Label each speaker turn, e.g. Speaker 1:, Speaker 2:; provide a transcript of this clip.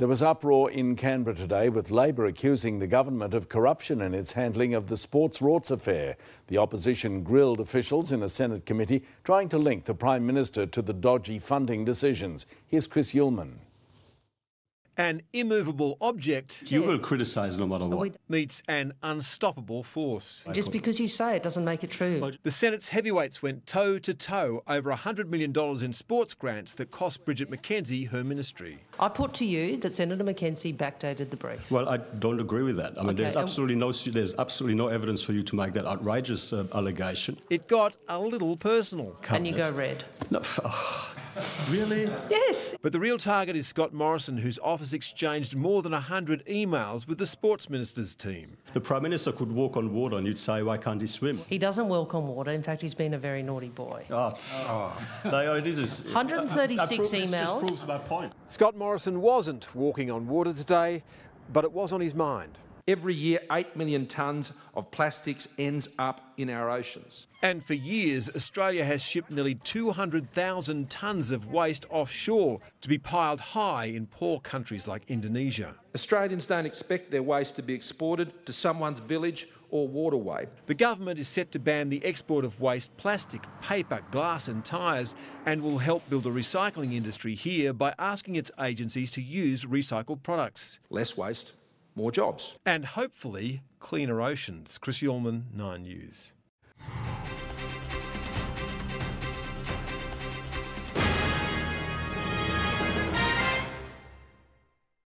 Speaker 1: There was uproar in Canberra today with Labor accusing the government of corruption in its handling of the Sports Rorts affair. The opposition grilled officials in a Senate committee trying to link the Prime Minister to the dodgy funding decisions. Here's Chris Uhlmann.
Speaker 2: An immovable object
Speaker 3: You will criticise no matter what.
Speaker 2: meets an unstoppable force.
Speaker 4: Just because you say it doesn't make it true.
Speaker 2: The Senate's heavyweights went toe to toe over $100 million in sports grants that cost Bridget McKenzie her ministry.
Speaker 4: I put to you that Senator McKenzie backdated the brief.
Speaker 3: Well, I don't agree with that. I mean,
Speaker 4: Okay,
Speaker 3: there's
Speaker 4: um,
Speaker 3: absolutely no there's absolutely no evidence for you to make that outrageous uh, allegation.
Speaker 2: It got a little personal.
Speaker 4: And you go red.
Speaker 3: No, really?
Speaker 4: Yes.
Speaker 2: But the real target is Scott Morrison, whose office exchanged more than 100 emails with the sports minister's team.
Speaker 3: The prime minister could walk on water, and you'd say, "Why can't he swim?"
Speaker 4: He doesn't walk on water. In fact, he's been a very naughty boy.
Speaker 3: Oh, no, it is.
Speaker 4: 136
Speaker 3: that proves- this
Speaker 4: emails.
Speaker 3: Just proves my point.
Speaker 2: Scott Morrison wasn't walking on water today, but it was on his mind.
Speaker 5: Every year, 8 million tonnes of plastics ends up in our oceans.
Speaker 2: And for years, Australia has shipped nearly 200,000 tonnes of waste offshore to be piled high in poor countries like Indonesia.
Speaker 5: Australians don't expect their waste to be exported to someone's village or waterway.
Speaker 2: The government is set to ban the export of waste plastic, paper, glass, and tyres, and will help build a recycling industry here by asking its agencies to use recycled products.
Speaker 5: Less waste, more jobs.
Speaker 2: And hopefully, cleaner oceans. Chris Uhlmann, Nine News.